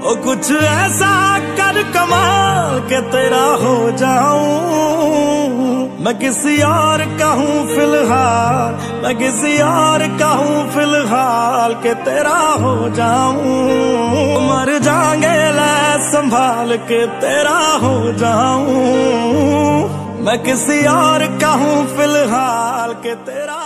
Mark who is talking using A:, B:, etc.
A: ओ कुछ ऐसा कर कमाल के तेरा हो जाऊँ। मैं किसी और कहूँ फ़िलहाल, मैं किसी और कहूँ फ़िलहाल के तेरा हो जाऊँ। मर जाएँगे लै संभाल के तेरा हो जाऊँ। मैं किसी और कहूँ फ़िलहाल के तेरा